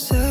So.